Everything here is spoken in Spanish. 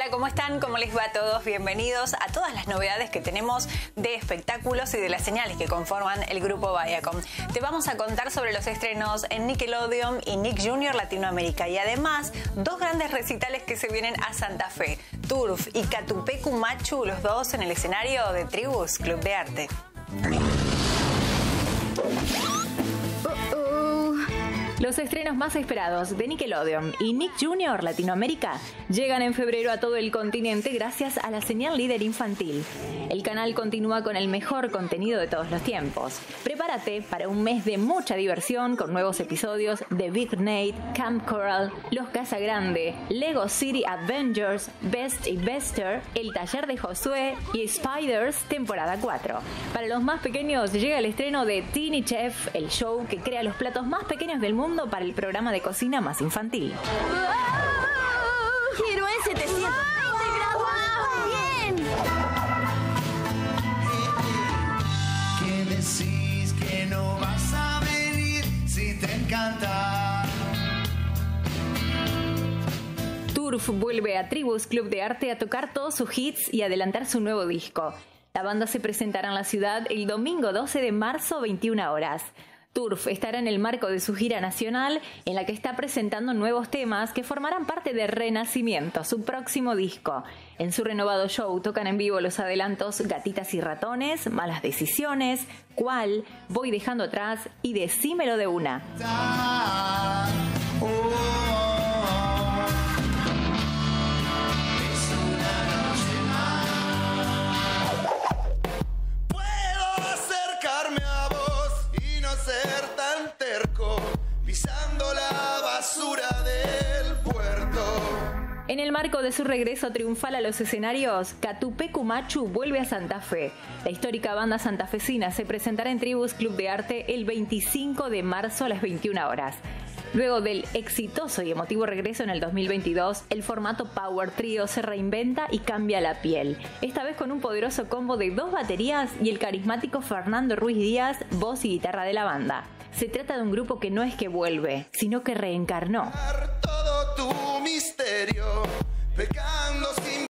Hola, ¿cómo están? ¿Cómo les va a todos? Bienvenidos a todas las novedades que tenemos de espectáculos y de las señales que conforman el grupo Viacom. Te vamos a contar sobre los estrenos en Nickelodeon y Nick Jr. Latinoamérica y además dos grandes recitales que se vienen a Santa Fe, Turf y Catupecu Machu, los dos en el escenario de Tribus Club de Arte. Los estrenos más esperados de Nickelodeon y Nick Jr. Latinoamérica llegan en febrero a todo el continente gracias a la señal líder infantil. El canal continúa con el mejor contenido de todos los tiempos. Prepárate para un mes de mucha diversión con nuevos episodios de Big Nate, Camp Coral, Los Casa Grande, Lego City Avengers, Best y Bester, El Taller de Josué y Spiders temporada 4. Para los más pequeños llega el estreno de Teeny Chef, el show que crea los platos más pequeños del mundo para el programa de cocina más infantil. ¡Giro en 720 grados! ¡Bien! ¿Qué decís que no vas a venir si te encanta? Turf vuelve a Tribus Club de Arte a tocar todos sus hits y adelantar su nuevo disco. La banda se presentará en la ciudad el domingo 12 de marzo, 21 horas. Turf estará en el marco de su gira nacional en la que está presentando nuevos temas que formarán parte de Renacimiento, su próximo disco. En su renovado show tocan en vivo los adelantos Gatitas y Ratones, Malas Decisiones, Cuál, Voy dejando atrás y Decímelo de una. En el marco de su regreso triunfal a los escenarios, Catupecu Machu vuelve a Santa Fe. La histórica banda santafesina se presentará en Tribus Club de Arte el 25 de marzo a las 21 horas. Luego del exitoso y emotivo regreso en el 2022, el formato Power Trio se reinventa y cambia la piel. Esta vez con un poderoso combo de dos baterías y el carismático Fernando Ruiz Díaz, voz y guitarra de la banda. Se trata de un grupo que no es que vuelve, sino que reencarnó.